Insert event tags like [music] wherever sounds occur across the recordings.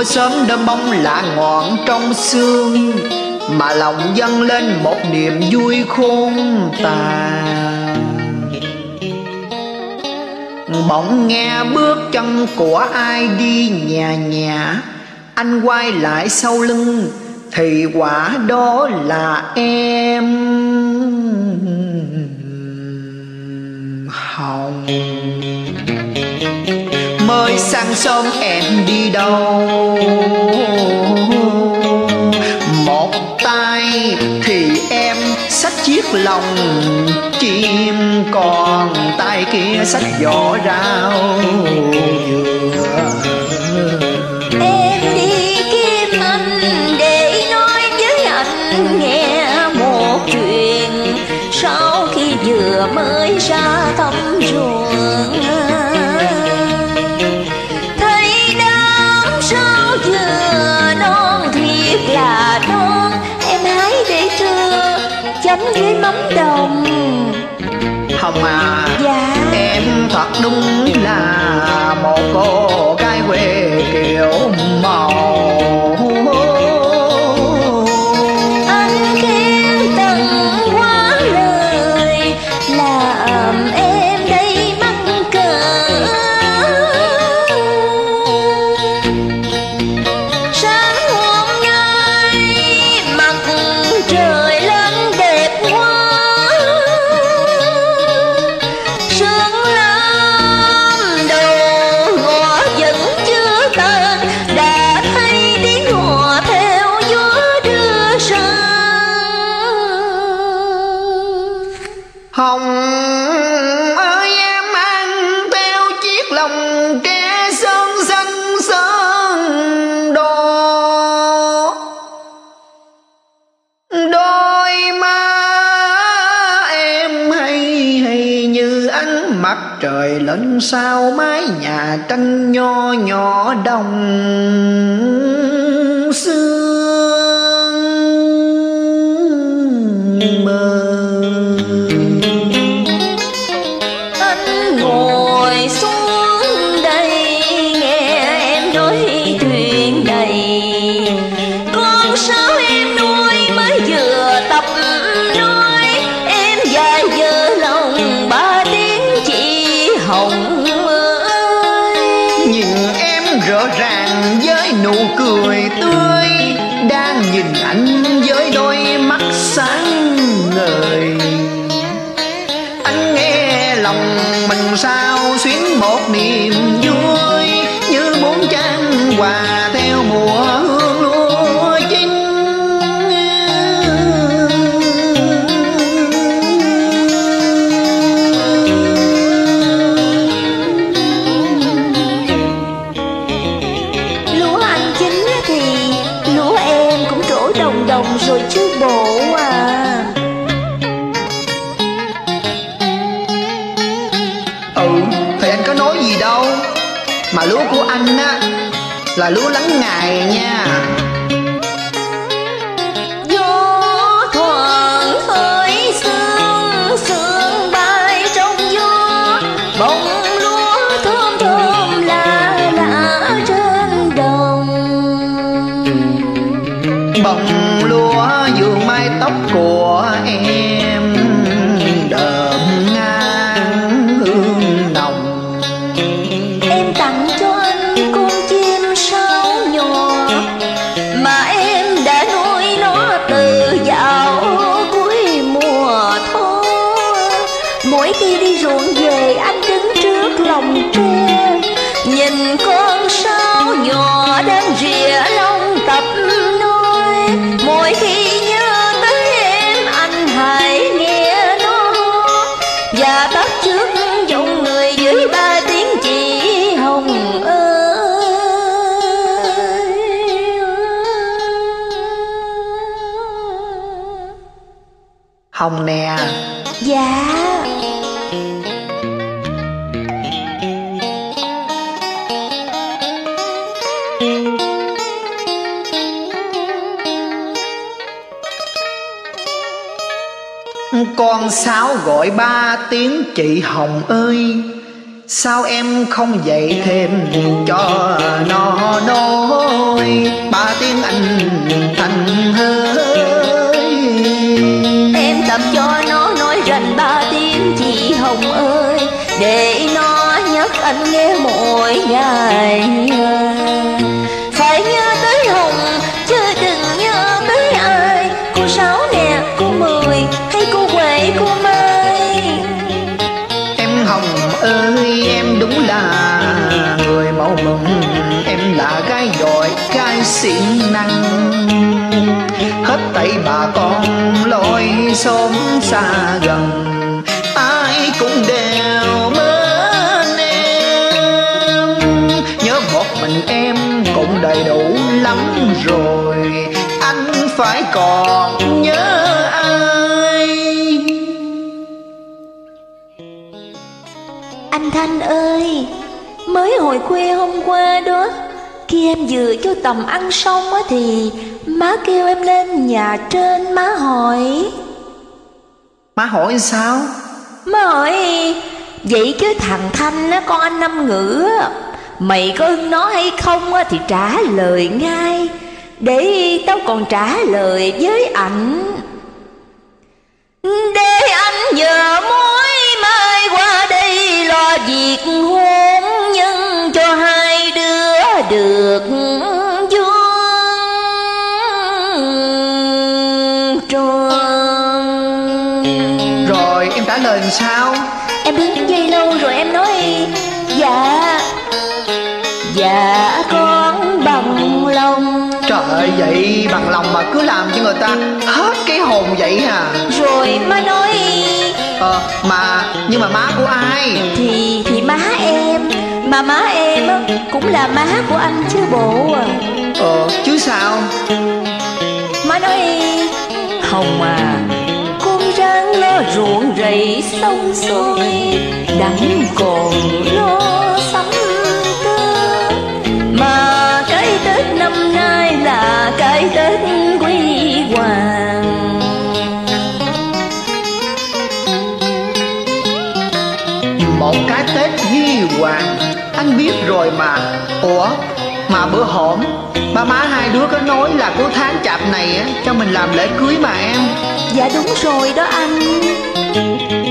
của sớm đơm bóng lạ ngọn trong xương, mà lòng dâng lên một niềm vui khôn tàn. Bỗng nghe bước chân của ai đi nhà nhà anh quay lại sau lưng, thì quả đó là em. Hồng mới sang sớm em đi đâu? Một tay thì em sách chiếc lòng chim, còn tay kia sách vỏ rau. thoạt đúng là một cô sao mái nhà tranh nho nhỏ đồng lúa lắng ngày nha. Gọi ba tiếng chị Hồng ơi. Sao em không dạy thêm cho nó nói Ba tiếng anh thành xa gần, Ai cũng đều mến em. Nhớ một mình em cũng đầy đủ lắm rồi, Anh phải còn nhớ ai? Anh Thanh ơi, Mới hồi khuya hôm qua đó, Khi em vừa cho tầm ăn xong á thì Má kêu em lên nhà trên má hỏi. Má hỏi sao? Má hỏi Vậy chứ thằng Thanh á con anh năm ngữ á, Mày có ưng nó hay không á thì trả lời ngay. Để tao còn trả lời với ảnh. Để anh nhờ mối mai qua đây lo việc hôn. Làm sao? Em đứng dây lâu rồi em nói Dạ Dạ con bằng lòng. Trời ơi vậy bằng lòng mà cứ làm cho người ta hết cái hồn vậy à Rồi má nói Ờ mà nhưng mà má của ai? Thì thì má em Mà má em á, cũng là má của anh chứ bộ à. Ờ chứ sao? Má nói Hồng à ruộng rầy sông xuôi Đặng còn lo sắm cơ Mà cái Tết năm nay là cái Tết quy hoàng. Một cái Tết huy hoàng, Anh biết rồi mà. Ủa, mà bữa hổm, Ba má hai đứa có nói là cuối tháng chạp này á, Cho mình làm lễ cưới mà em. Dạ đúng rồi đó anh.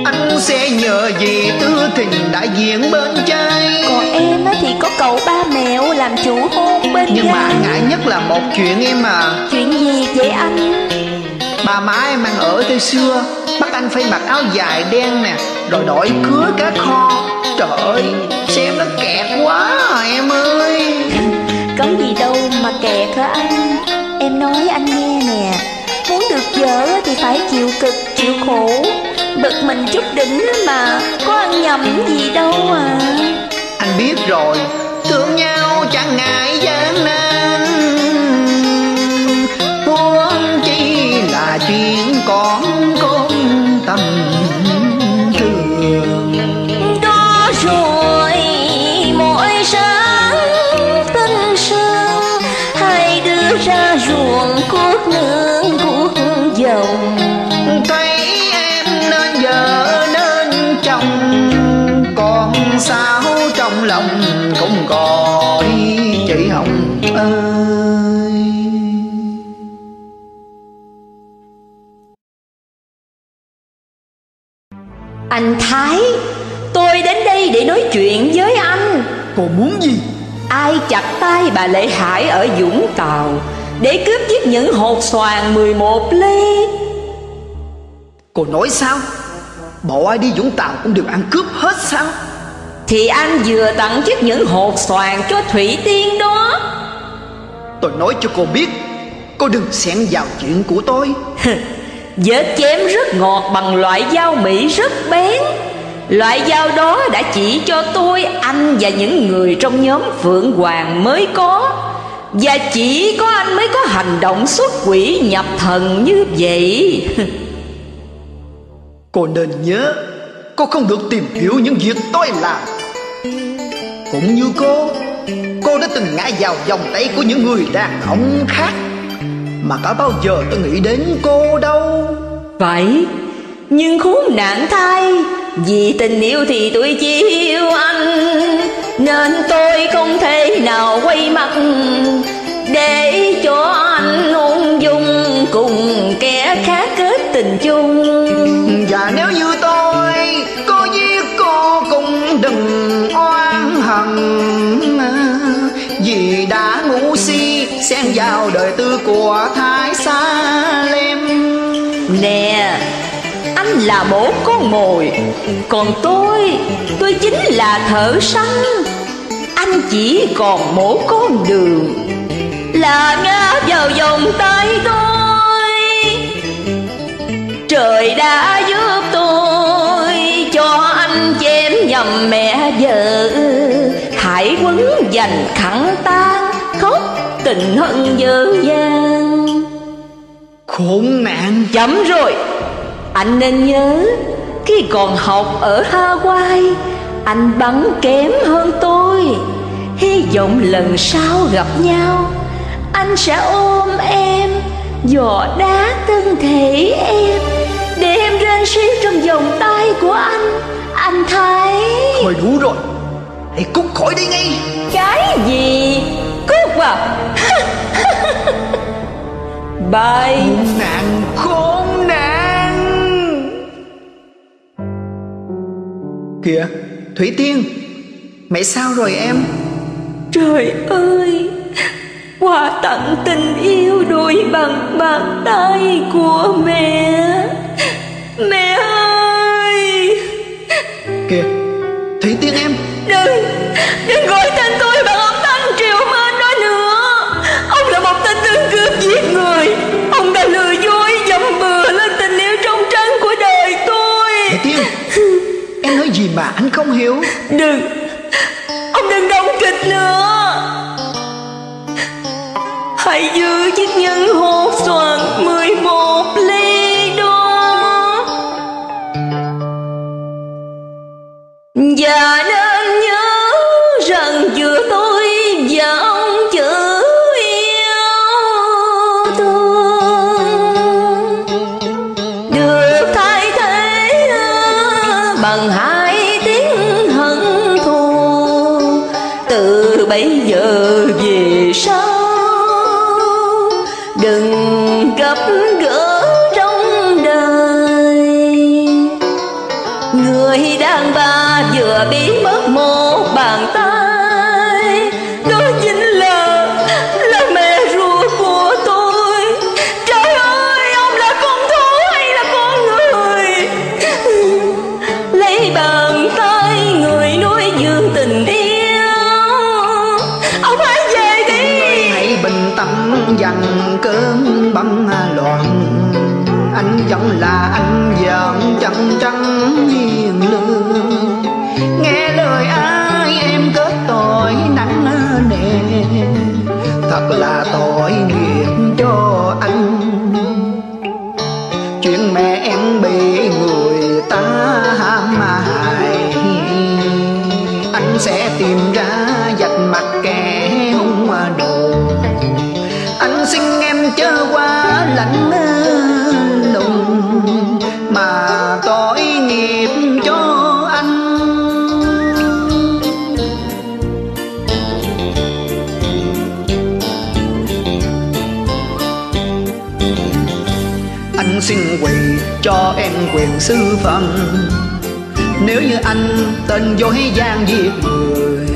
Anh sẽ nhờ gì tư tình đại diện bên trai. Còn em á thì có cậu ba mẹo làm chủ hôn bên Nhưng mà gái. anh ngại nhất là một chuyện em à. Chuyện gì vậy anh? Bà má em ăn ở thời xưa Bắt anh phải mặc áo dài đen nè Rồi đội cứa cá kho. Trời ơi Xem nó kẹt quá à em ơi. [laughs] Có gì đâu mà kẹt hả anh? Em nói anh nghe nè được dở thì phải chịu cực, chịu khổ. Bực mình chút đỉnh mà Có ăn nhầm gì đâu à. Anh biết rồi, Thương nhau chẳng ngại gian nan. Huống chi là chuyện con Cô muốn gì? Ai chặt tay bà Lệ Hải ở Vũng Tàu Để cướp chiếc nhẫn hột xoàn 11 ly Cô nói sao? Bộ ai đi Vũng Tàu cũng đều ăn cướp hết sao? Thì anh vừa tặng chiếc nhẫn hột xoàn cho Thủy Tiên đó Tôi nói cho cô biết Cô đừng xen vào chuyện của tôi [laughs] Vết chém rất ngọt bằng loại dao Mỹ rất bén Loại dao đó đã chỉ cho tôi anh và những người trong nhóm Phượng Hoàng mới có. Và chỉ có anh mới có hành động xuất quỷ nhập thần như vậy. [laughs] Cô nên nhớ Cô không được tìm hiểu những việc tôi làm. Cũng như cô Cô đã từng ngã vào vòng tay của những người đàn ông khác. Mà cả bao giờ tôi nghĩ đến cô đâu? Vậy Nhưng khốn nạn thay vì tình yêu thì tôi chỉ yêu anh Nên tôi không thể nào quay mặt. Để cho anh ung dung Cùng kẻ khác kết tình chung. Và nếu như tôi có giết cô cũng đừng oan hận. Vì đã ngu si, xen vào đời tư của thái sai là bố con mồi Còn tôi Tôi chính là thợ săn. Anh chỉ còn một con đường Là ngã vào vòng tay tôi. Trời đã giúp tôi Cho anh chém nhầm mẹ vợ. Hải quấn dành khẳng tan Khóc tình hận dở dang. Khốn nạn. Chấm rồi Anh nên nhớ Khi còn học ở Hawaii Anh bắn kém hơn tôi. Hy vọng lần sau gặp nhau Anh sẽ ôm em Dò đá thân thể em. Để em rên xiết trong vòng tay của anh Anh thấy. Thôi đủ rồi Hãy cút khỏi đi ngay. Cái gì? Cút à? [laughs] Bye. Nạn Khốn Kìa Thủy Tiên Mẹ sao rồi em? Trời ơi Quà tặng tình yêu đôi bằng bàn tay của mẹ. Mẹ ơi! Kìa Thủy Tiên em. Đừng Đừng gọi tên tôi bằng cái gì mà anh không hiểu? Đừng. Ông đừng đóng kịch nữa. Hãy giữ chiếc nhẫn sẽ tìm ra vạch mặt kẻ hung đồ. Anh xin em chớ qua lạnh lùng, Mà tội nghiệp cho anh. Anh xin quỳ cho em quyền sư phận nếu như anh tên dối gian giết người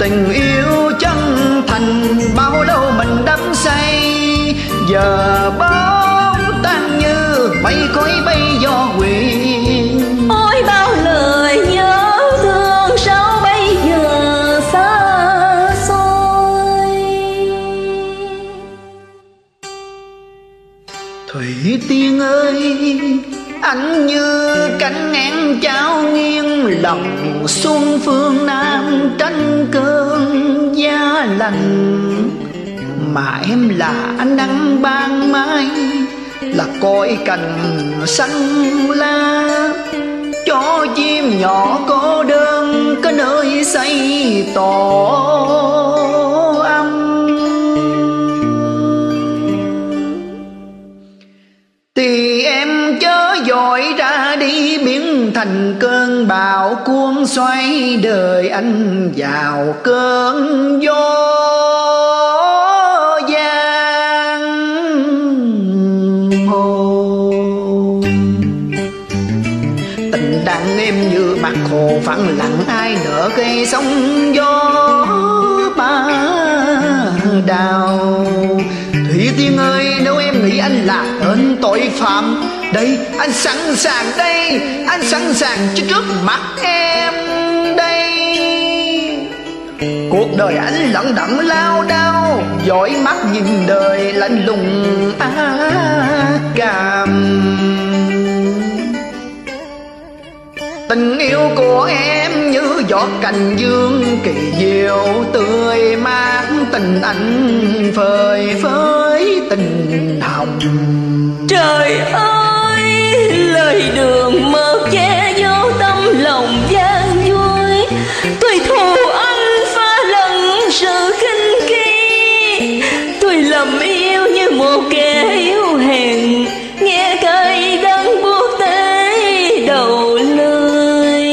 Tình yêu chân thành bao lâu mình đắm say. Giờ bóng tan như mây khói bay do quyền ôi bao lời nhớ thương sao bây giờ xa xôi? Thủy Tiên ơi Anh như cánh ngán trao nghiêng, lòng xuân phương Nam tranh cơn giá lành. Mà em là ánh nắng ban mai, Là cõi cành xanh la. Cho chim nhỏ cô đơn, có nơi xây tổ ấm thì em chớ dội ra thành cơn bão cuốn xoay đời anh vào cơn gió giang. Hồ tình đang em như mặt hồ, phẳng lặng ai nỡ cây sóng anh sẵn sàng đây, anh sẵn sàng cho trước mặt em đây. Cuộc đời anh lận đận lao đao, dõi mắt nhìn đời lạnh lùng á cảm. Tình yêu của em như giọt cành dương, kỳ diệu tươi mát, tình anh phơi phới tình hồng. Trời ơi! Đời đường mơ che vô tâm lòng gian vui. Tôi thù anh pha lẫn sự khinh khi. Tôi lầm yêu như một kẻ yêu hèn, Nghe cay đắng buốt tê đầu lưỡi.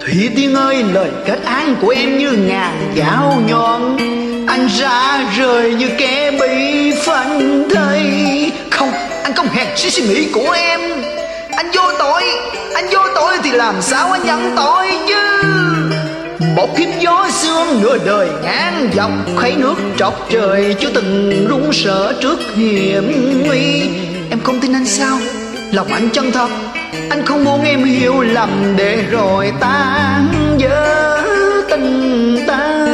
Thủy Tiên ơi, lời kết án của em như ngàn dao nhọn. Anh ra rời như kẻ bị phanh thây anh không hẹn suy suy nghĩ của em. Anh vô tội, anh vô tội thì làm sao anh nhận tội chứ? Một kiếp gió sương nửa đời ngang dọc khuấy nước trọc trời chưa từng run sợ trước hiểm nguy. Em không tin anh sao? Lòng anh chân thật anh không muốn em hiểu lầm để rồi tan vỡ tình ta.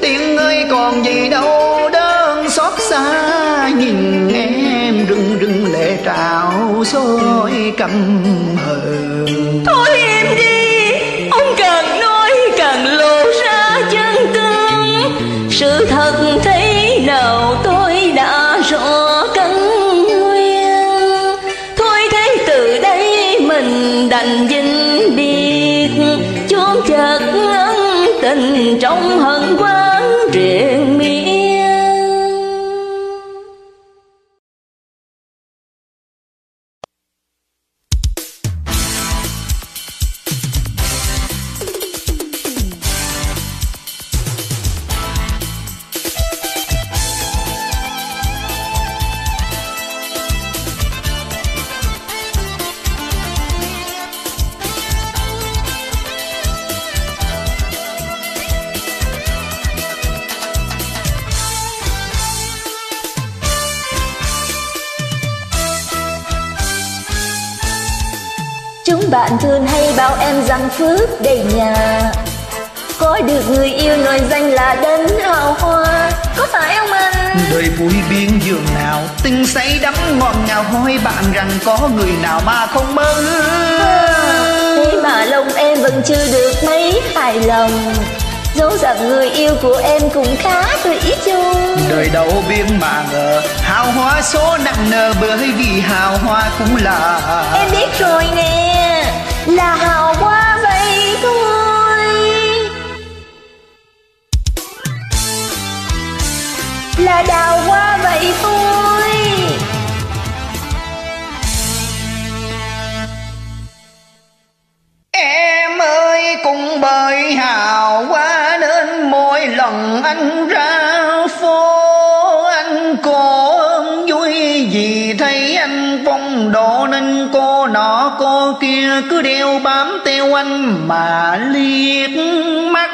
Tiếng ơi còn gì đâu đơn xót xa nhìn xôi căm hờn Thôi em đi, Ông càng nói càng lộ ra chân tương Sự thật thế nào tôi đã rõ căn nguyên. Thôi thế từ đây mình đành vĩnh biệt chốn chật ân tình trong hờn. Bạn thường hay bảo em rằng phước đầy nhà. Có được người yêu nổi danh là đến hào hoa Có phải không anh? đời vui biên giường nào tình say đắm ngọt ngào hỏi bạn rằng có người nào mà không mơ? Thế mà lòng em vẫn chưa được mấy hài lòng. Dẫu rằng người yêu của em cũng khá tùy chung. Đời đâu biết mà ngờ hào hoa số nặng nề bởi vì hào hoa cũng là. Em biết rồi nè là hào hoa vậy thôi. Là đào hoa vậy thôi. Em ơi, cũng bởi hào hoa nên mỗi lần anh ra phố, anh còn vì thấy anh phong độ nên cô nọ cô kia cứ đeo bám theo anh mà liếc mắt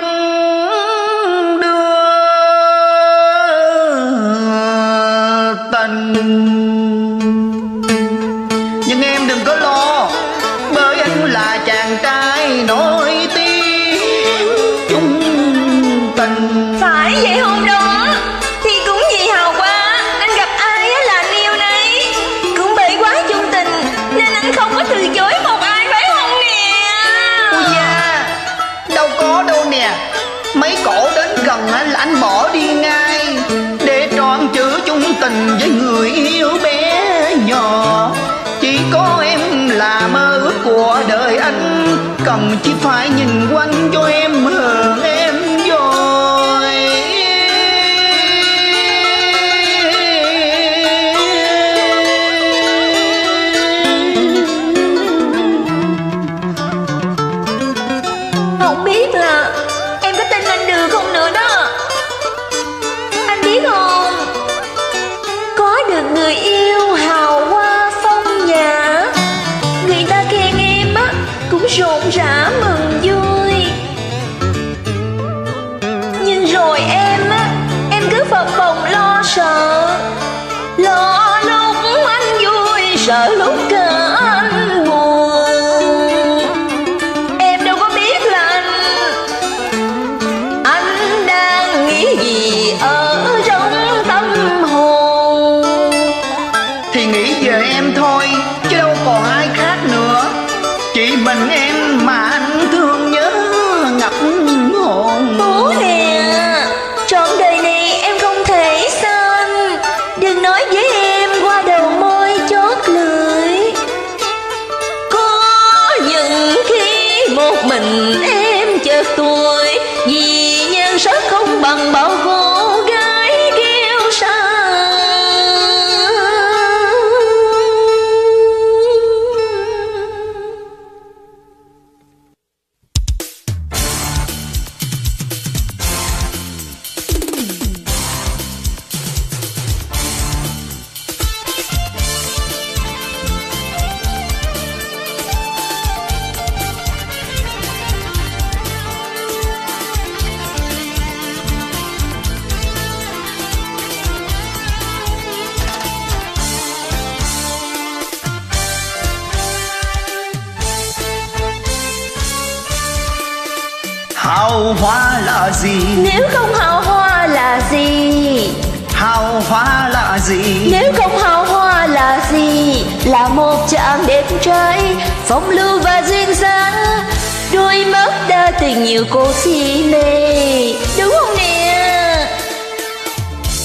Hào hoa là gì? Nếu không hào hoa là gì? Là một chàng đẹp trai Phong lưu và duyên dáng. Đôi mắt đã từng nhiều cô si mê. Đúng không nè?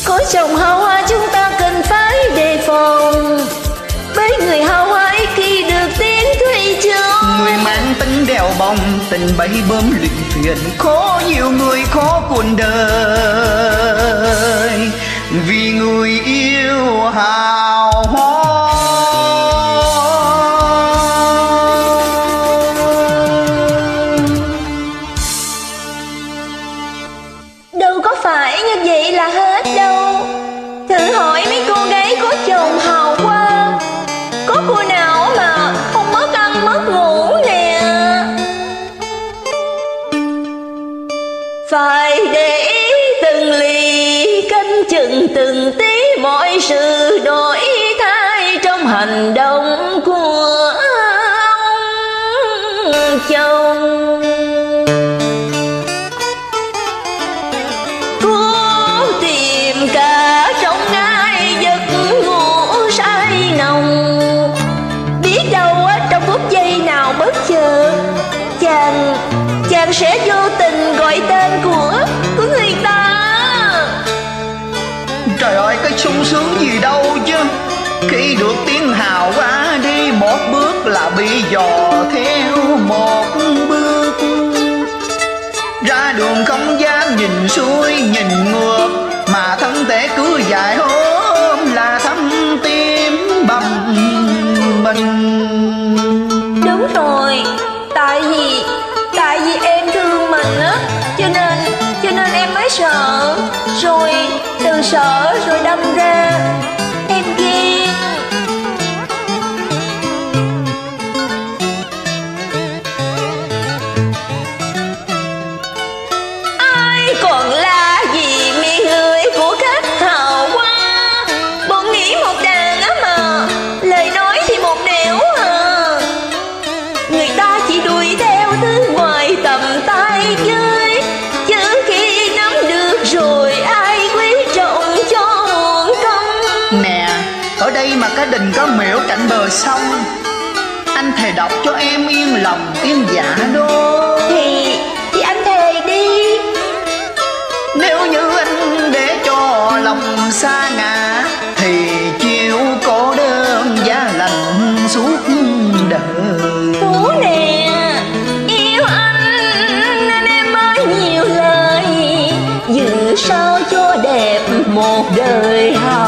Có chồng hào hoa chúng ta cần phải đề phòng. Bởi người hào hoa ít khi được tiếng thủy chung Người mang tính đèo bồng Tình bay bơm luyện thuyền. Khó nhiều người khó cuộc đời vì người yêu hào hoa sự đổi thay trong hành động của ông chồng. Cố tìm cả bị dò theo một bước. Ra đường không dám nhìn xuôi nhìn ngược Mà thân thể cứ dài hôm là thâm tim bầm mình Đúng rồi, tại vì, tại vì em thương mình á Cho nên, cho nên em mới sợ. Rồi, từ sợ rồi đâm ra cái đình có miễu cạnh bờ sông. Anh thề đọc cho em yên lòng yên dạ đô. Thì, thì anh thề đi. Nếu như anh để cho lòng xa ngã Thì chịu cô đơn giá lạnh suốt đời. Phú nè Yêu anh nên em mới nhiều lời. Giữ sao cho đẹp một đời hào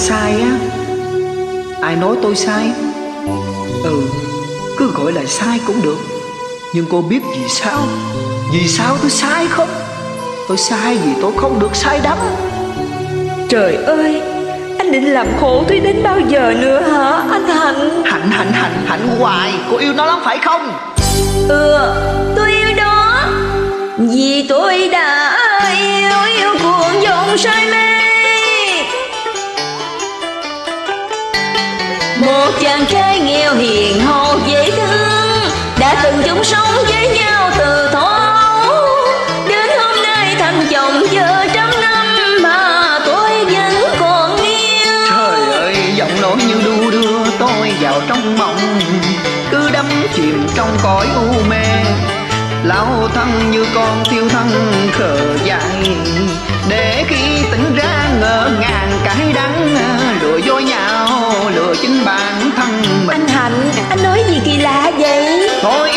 sai á. Ai nói tôi sai? Ừ Cứ gọi là sai cũng được. Nhưng cô biết vì sao? Vì sao tôi sai không? Tôi sai vì tôi không được sai đắm Trời ơi Anh định làm khổ tôi đến bao giờ nữa hả Anh Hạnh? Hạnh hạnh hạnh hạnh hoài Cô yêu nó lắm phải không? Ừ tôi yêu đó Vì tôi đã yêu yêu cuồng dòng say mê Một chàng trai nghèo hiền hậu dễ thương, Đã từng chung sống với nhau từ thuở Đến hôm nay thành chồng vợ trăm năm Mà tôi vẫn còn yêu. Trời ơi, giọng nói như đu đưa tôi vào trong mộng. Cứ đắm chìm trong cõi u mê. Lão thân như con tiêu thân khờ dại. Để khi tỉnh ra ngỡ ngàng cái đắng lừa chính bản thân mình Anh Hạnh, anh nói gì kỳ lạ vậy? Thôi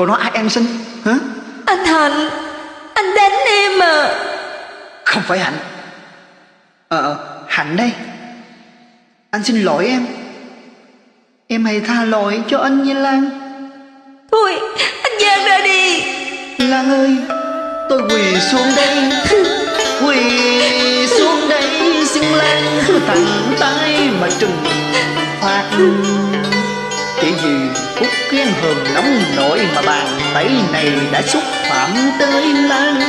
Cô nói ai ăn xin? Hả? Anh Hạnh Anh đánh em à Không phải Hạnh. Ờ Hạnh đây. Anh xin lỗi em. Em hãy tha lỗi cho anh nha Lan. Thôi anh giang ra đi. Lan ơi Tôi quỳ xuống đây. Quỳ xuống đây Xin Lan thẳng tay mà trừng phạt gì phúc kiến hường hờn nóng nổi Mà bàn tay này đã xúc phạm tới Lan.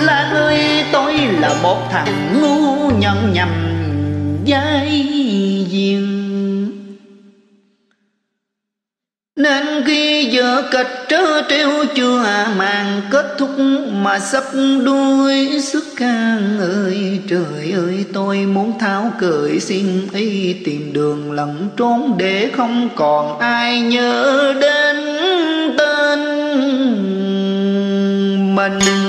Lan ơi tôi là một thằng ngu nhận nhầm dây diện Nên khi giờ kịch trớ treo chưa màn kết thúc Mà sắp đuôi sức can ơi. Trời ơi, tôi muốn tháo cởi xin y tìm đường lẩn trốn Để không còn ai nhớ đến tên mình.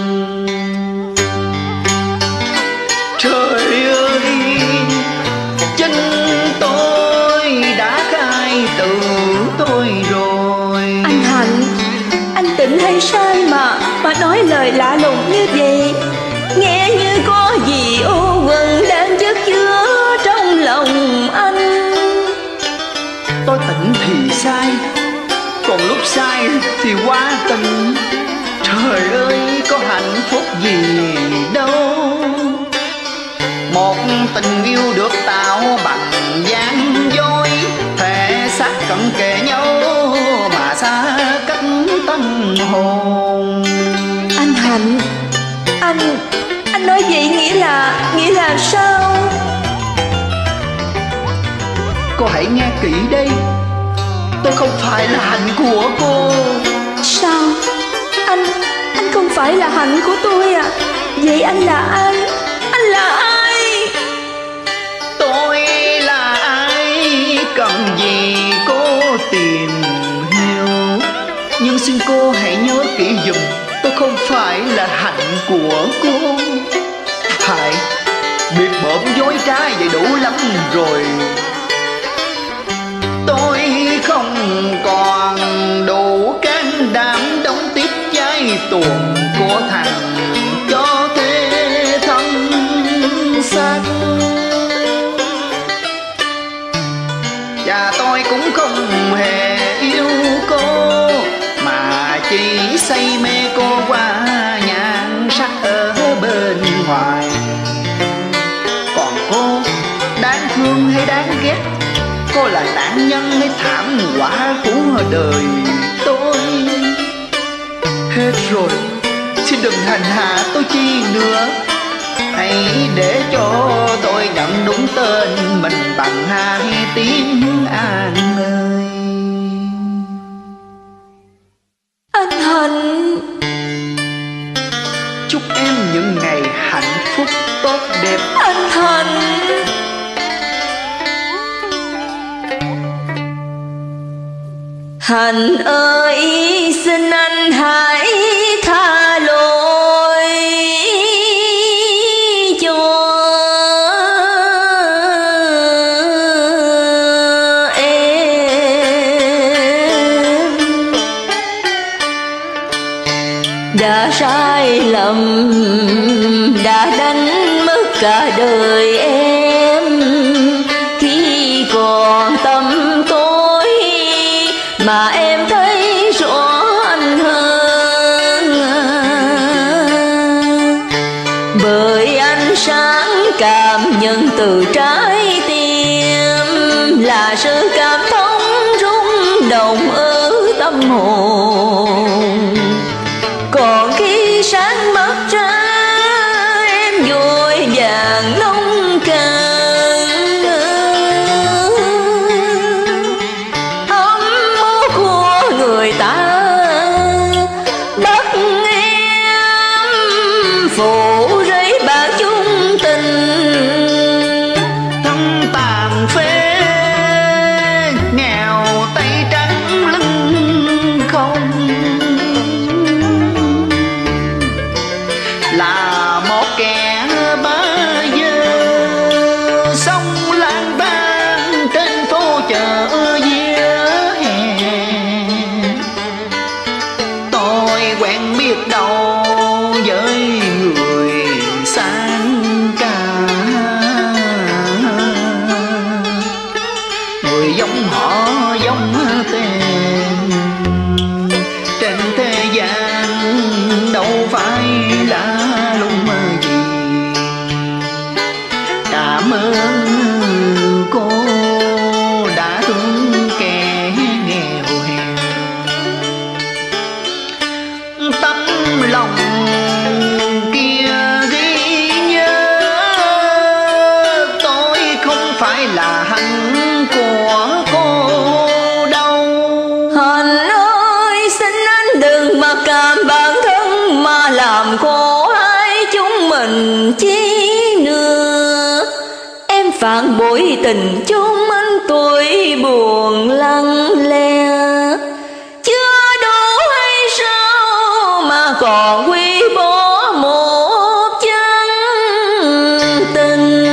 Sai mà Mà nói lời lạ lùng như vậy. Nghe như có gì ô quần đang chất chứa trong lòng anh. Tôi tỉnh thì sai, Còn lúc sai thì quá tình. Trời ơi, có hạnh phúc gì đâu. Một tình yêu được tạo bằng gian dối Thể xác cận kề hồn. Anh Hạnh Anh Anh nói vậy nghĩa là Nghĩa là sao? Cô hãy nghe kỹ đây. Tôi không phải là hạnh của cô. Sao? Anh Anh không phải là hạnh của tôi à? Vậy anh là ai? Anh là ai cô hãy nhớ kỹ dùm Tôi không phải là hạnh của cô. Hại Biệt bợm dối trá vậy đủ lắm rồi. Tôi không còn đủ can đảm đóng tiếp trái tuồng của thằng cho thế thân xác. Và tôi cũng không hề say mê cô qua nhan sắc ở bên ngoài. Còn cô, đáng thương hay đáng ghét? Cô là nạn nhân hay thảm quả của đời tôi? Hết rồi, Xin đừng hành hạ tôi chi nữa. Hãy để cho tôi nhận đúng tên mình bằng hai tiếng an ơi em những ngày hạnh phúc tốt đẹp. Anh Thành Thành ơi xin còn quy bó một chân tình.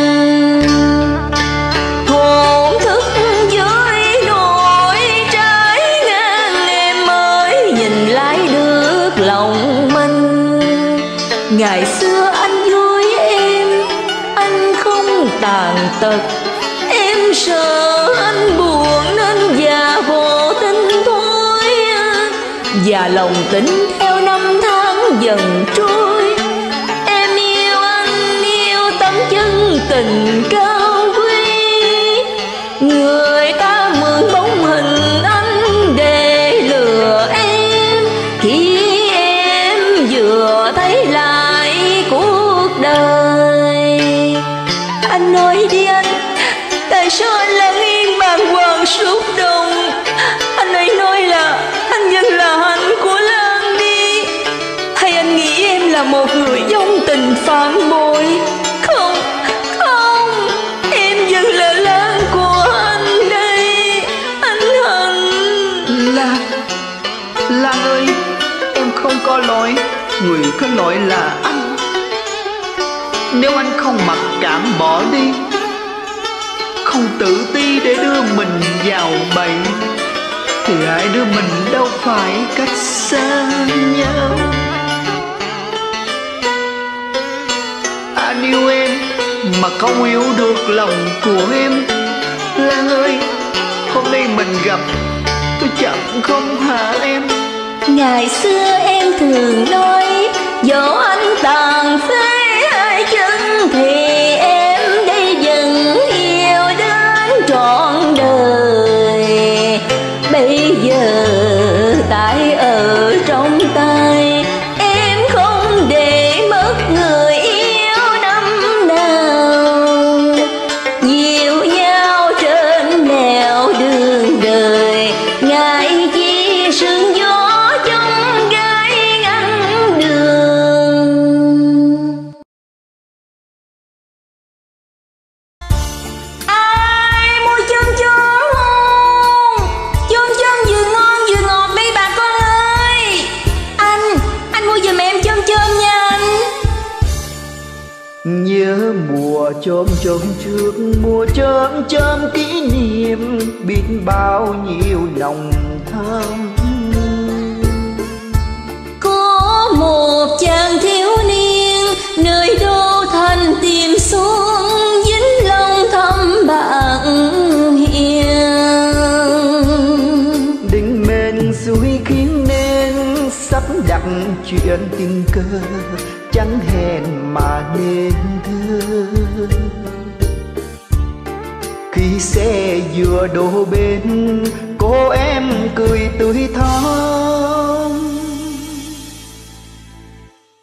Thổn thức dưới nỗi trái ngang em ơi, nhìn lái được lòng mình. Ngày xưa anh vui em anh không tàn tật. Em sợ anh buồn nên già vô tình thôi. Và lòng tính theo dần trôi. Em yêu anh yêu tấm chân tình ca không mặc cảm bỏ đi. Không tự ti để đưa mình vào bẫy, Thì hãy đưa mình đâu phải cách xa nhau. Anh yêu em mà không hiểu được lòng của em. Lan ơi, hôm nay mình gặp, tôi chẳng không hạ em? Ngày xưa em thường nói dỗ anh tàn phế [laughs] chẳng hẹn mà nên thương. Khi xe vừa đổ bên cô em cười tươi thắm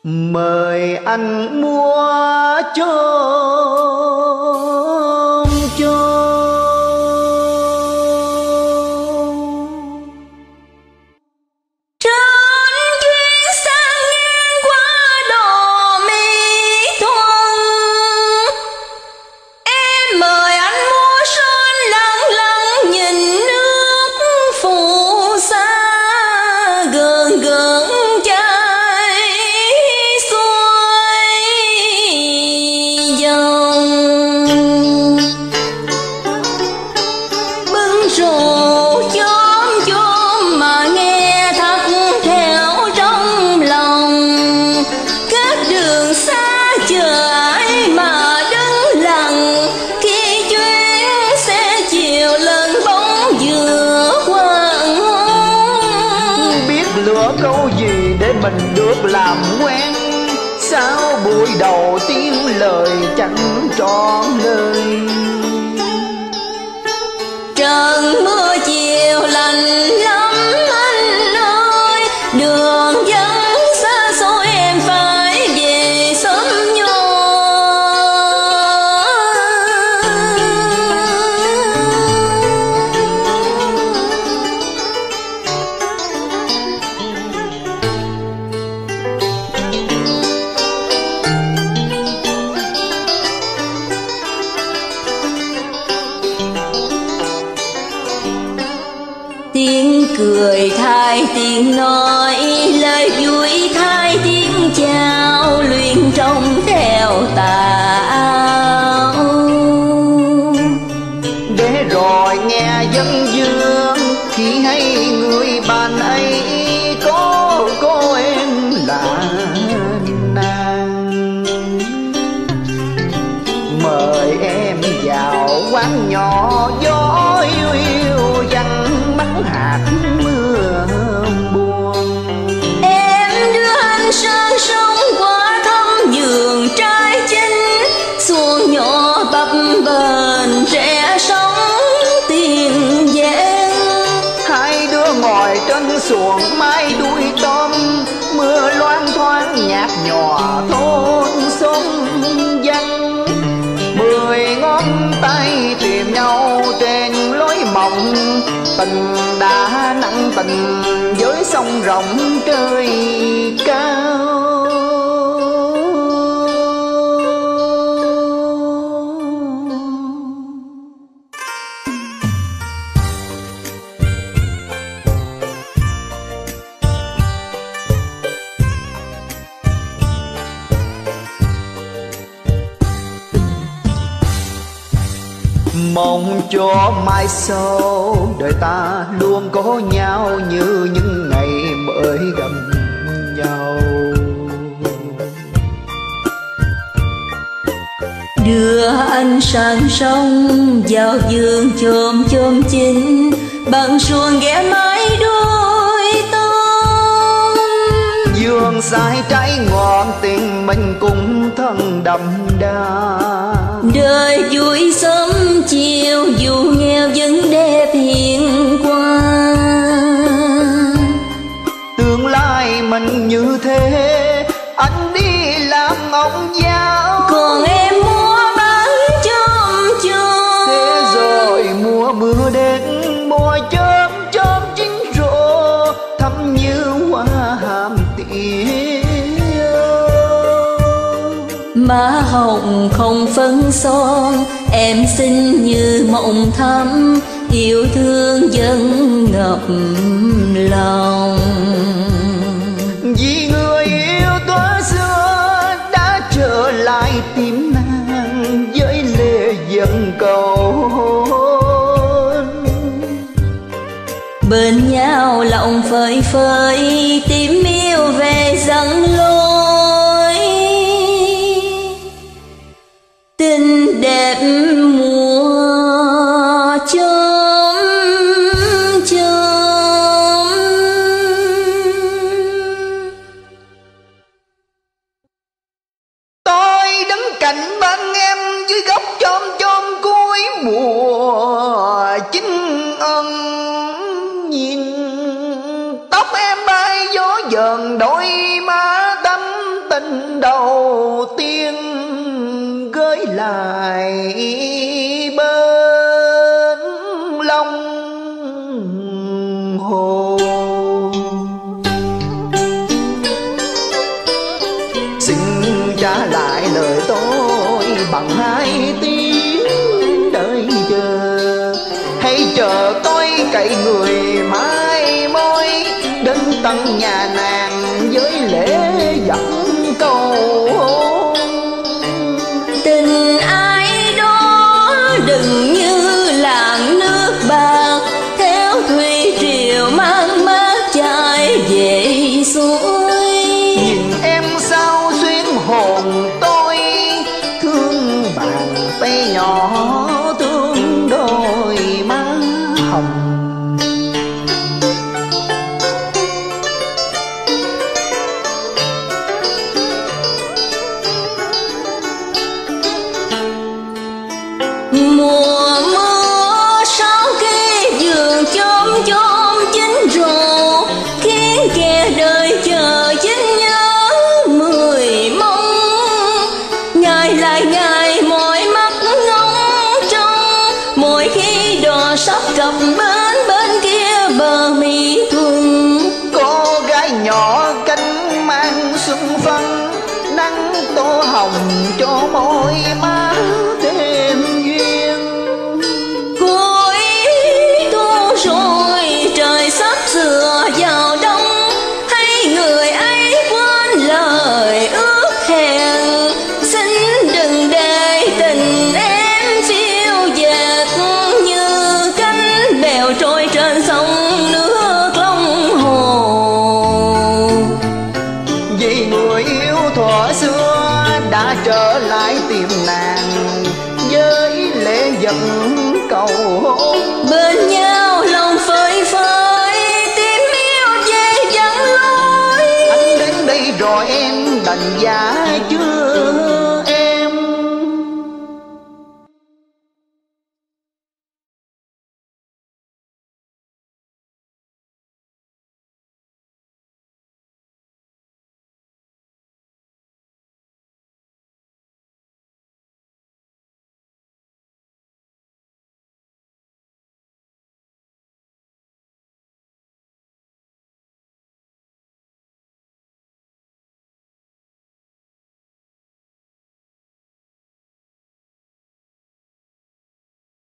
mời anh mua cho mình được làm quen. Sao buổi đầu tiếng lời chẳng trọn lời? Trận tình đã nặng tình với sông rộng trời cao. Mong cho mai sau đời ta luôn có nhau như những ngày mới gặp nhau. Đưa anh sang sông vào vườn chôm chôm chín bằng xuồng ghé mái đôi tôm. Dương sai trái ngọn tình mình cũng thân đậm đà đời vui sớm chiều dù nghèo vẫn đẹp hiền. hồng không phân son em xinh như mộng thắm yêu thương dân ngập lòng. Vì người yêu tối xưa đã trở lại tìm nàng với lệ dân cầu. Hôn bên nhau lòng phơi phơi tim yêu về dâng lối tại bên long hồ. Xin trả lại lời tôi bằng hai tiếng đợi chờ. Hãy chờ tôi cậy người mai môi đến tận nhà này. cánh mang xuân phân nắng tô hồng cho môi mắt